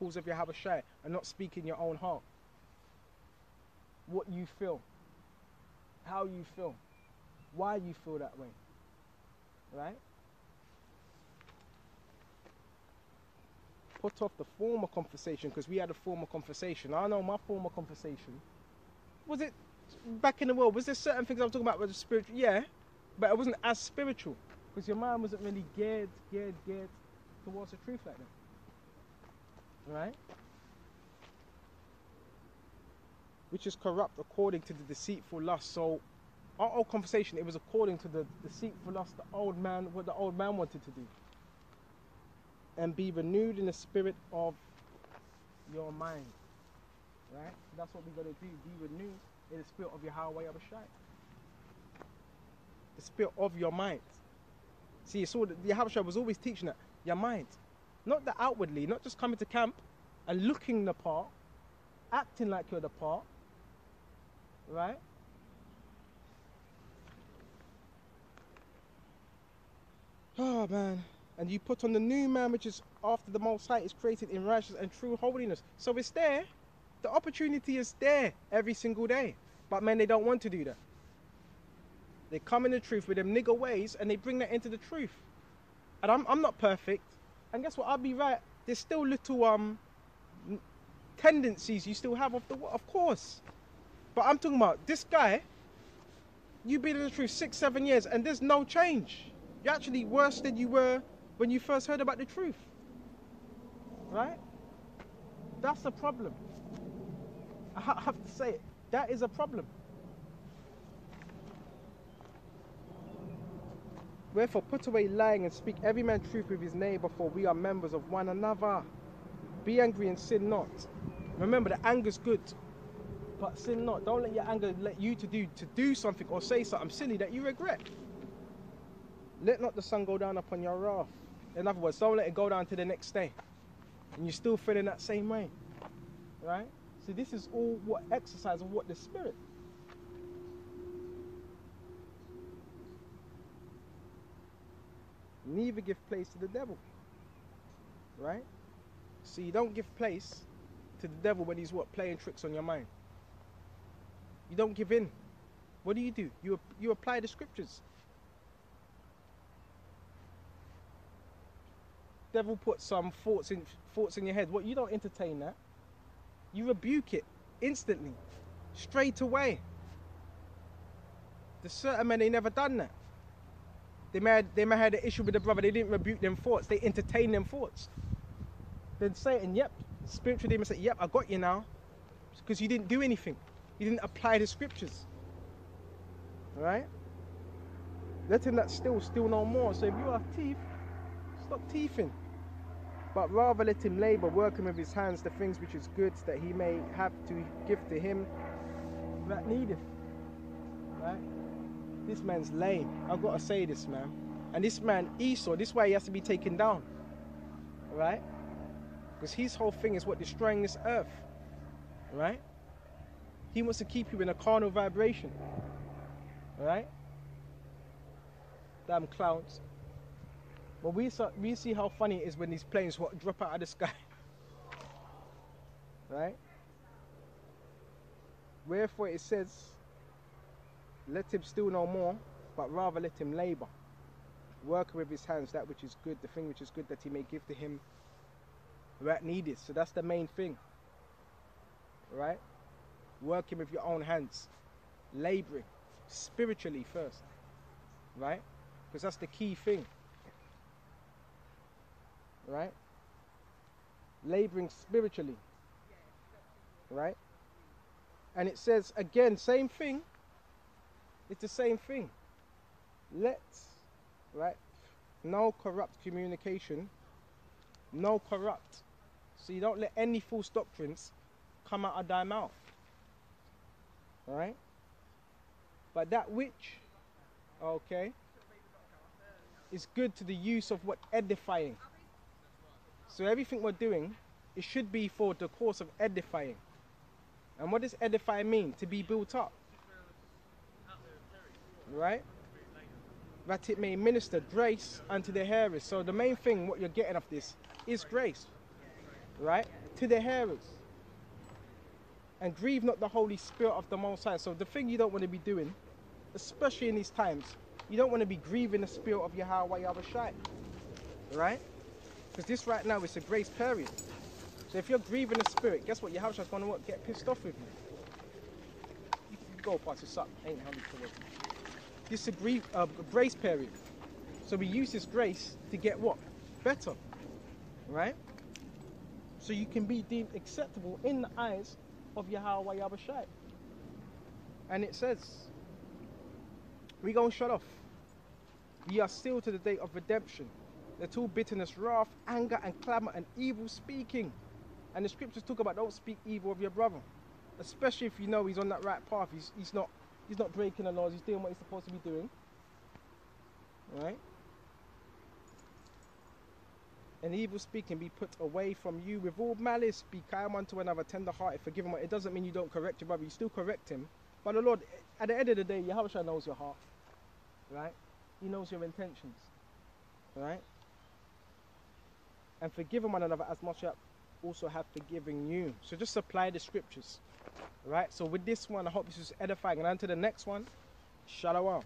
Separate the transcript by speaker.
Speaker 1: of Yahweh Shai and not speaking your own heart. What you feel, how you feel, why you feel that way. Right? Put off the former conversation because we had a former conversation. I know my former conversation. Was it back in the world? Was there certain things I was talking about with the spiritual? Yeah, but it wasn't as spiritual because your mind wasn't really geared, geared, geared towards the truth like that. Right? Which is corrupt according to the deceitful lust. So, our old conversation, it was according to the deceitful lust, the old man, what the old man wanted to do. And be renewed in the spirit of your mind. Right? That's what we're to do. Be renewed in the spirit of Yahweh Abishai. The spirit of your mind. See, so the Yahweh was always teaching that your mind, not the outwardly, not just coming to camp and looking the part, acting like you're the part, right? Oh man. And you put on the new man which is after the Most High is created in righteousness and true holiness. So it's there. The opportunity is there every single day. But men, they don't want to do that. They come in the truth with them nigger ways and they bring that into the truth. And I'm, I'm not perfect. And guess what? I'll be right. There's still little um tendencies you still have of the of course. But I'm talking about this guy. You've been in the truth six, seven years, and there's no change. You're actually worse than you were when you first heard about the truth. Right? That's a problem. I have to say it. That is a problem. Wherefore, put away lying and speak every man truth with his neighbor, for we are members of one another. Be angry and sin not. Remember, the anger's good, but sin not. Don't let your anger let you to do to do something or say something silly that you regret. Let not the sun go down upon your wrath. In other words, don't let it go down to the next day, and you're still feeling that same way, right? So this is all what exercise of what the spirit. Neither give place to the devil. Right? So you don't give place to the devil when he's what playing tricks on your mind. You don't give in. What do you do? You you apply the scriptures. Devil puts some thoughts in thoughts in your head. What you don't entertain that. You rebuke it instantly, straight away. The certain men they never done that. They may, have, they may have had an issue with the brother, they didn't rebuke them thoughts, they entertained them thoughts. Then Satan, yep, spiritual demon said, yep, I got you now. Because you didn't do anything. You didn't apply the scriptures. Alright? Let him that still, still no more. So if you have teeth, stop teething. But rather let him labor, working with his hands the things which is good, that he may have to give to him that needeth. Right? This man's lame. I've got to say this, man. And this man, Esau, this way he has to be taken down. Right? Because his whole thing is what destroying this earth. Right? He wants to keep you in a carnal vibration. Right? Damn clowns. But we, saw, we see how funny it is when these planes what, drop out of the sky. right? Wherefore it says, let him steal no more, but rather let him labor, work with his hands that which is good, the thing which is good that he may give to him that needed. So that's the main thing. Right? Working with your own hands, laboring spiritually first. Right? Because that's the key thing. Right? Laboring spiritually. Right? And it says again, same thing it's the same thing. Let, right, no corrupt communication, no corrupt. So you don't let any false doctrines come out of thy mouth. Right? But that which, okay, is good to the use of what edifying. So everything we're doing, it should be for the course of edifying. And what does edify mean? To be built up right? That it may minister grace unto the hearers. So the main thing, what you're getting of this, is grace. right? To the hearers. And grieve not the Holy Spirit of the Most High. So the thing you don't want to be doing, especially in these times, you don't want to be grieving the Spirit of Yahawah Yahawashi. Right? Because this right now is a grace period. So if you're grieving the Spirit, guess what? Yahweh's going to get pissed off with you. You go past this up. Ain't how many This is a uh, grace period. So we use this grace to get what? Better. Right? So you can be deemed acceptable in the eyes of Yahawah Yahawashi. And it says, we going to shut off. We are still to the day of redemption. They're all bitterness, wrath, anger, and clamor, and evil speaking. And the scriptures talk about don't speak evil of your brother. Especially if you know he's on that right path. He's, he's not he's not breaking the laws, he's doing what he's supposed to be doing. Right? and evil speaking be put away from you with all malice. Be kind one to another, tender hearted, forgive him. It doesn't mean you don't correct your brother, you still correct him. But the Lord, at the end of the day, Yahweh knows your heart, right? He knows your intentions, right? And forgive one another as much as also have forgiven you. So just apply the scriptures, right? So with this one, I hope this is edifying. And on to the next one, Shalom.